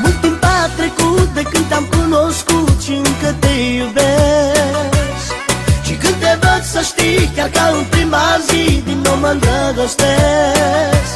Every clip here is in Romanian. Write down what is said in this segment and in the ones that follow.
Mult timp a trecut de când te-am cunoscut și încă te iubesc. Și când te văd să știi, chiar ca în prima zi, din nou mă îndrăgostesc.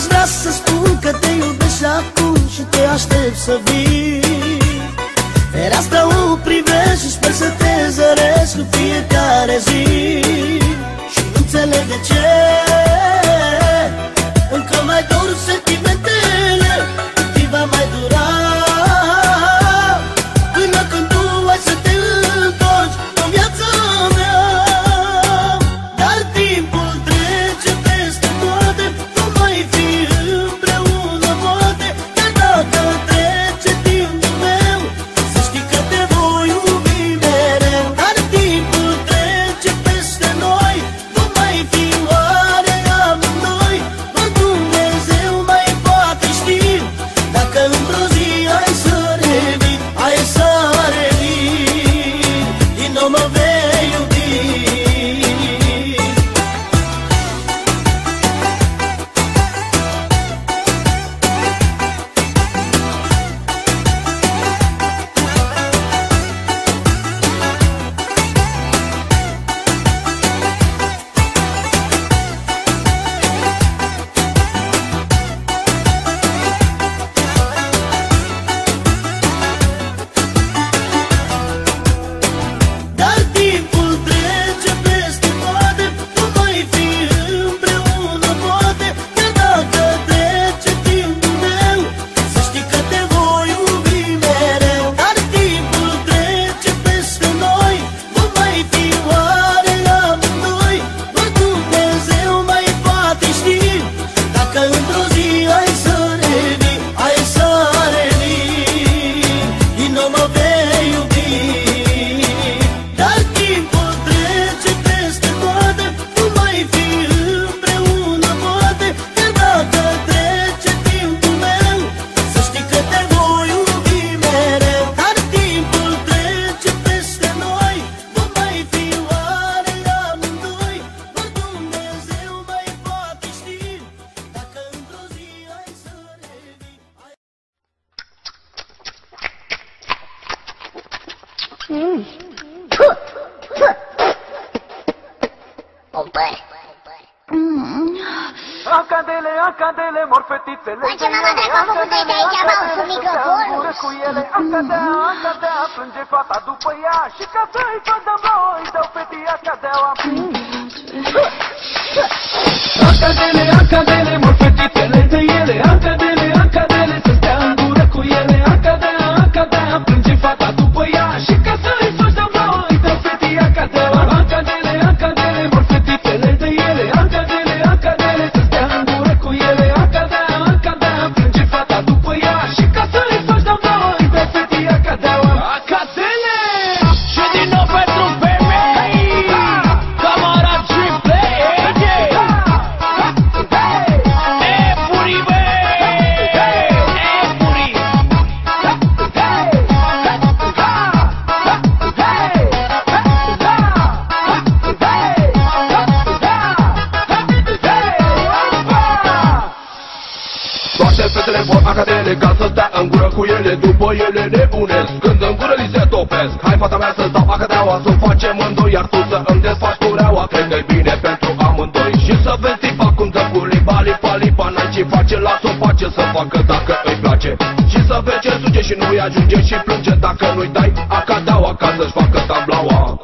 Aș vrea să spun că te iubesc acum Și te aștept să vii. Fereastra o privești și sper să te zăresc Cu fiecare zi. Și nu înțeleg de ce. Mm. Puh, puh. Pompări. Mm. Acadele, acadele, mor fetițele Bă, ce mama dracu a făcut de aici, mă, cu microfonul cu ele, acadea, acadea, plânge fata după ea Și ca să-i fadă, mă, îi dau fetii acadeaua Acadele, acadele, mor fetele vor acadele ca să stea în gură cu ele După ele nebunesc Când în gură li se topesc Hai fata mea să dau acadeaua Să facem mândoi Iar tu să îmi desfaci cureaua Cred că-i bine pentru amândoi. Și să vezi tipa cum dă cu lipa Lipa, lipa, n-ai ce face Las-o face să facă dacă îi place. Și să vezi ce suge și nu-i ajunge Și plânge dacă nu-i dai acadeaua Ca să-și facă tablaua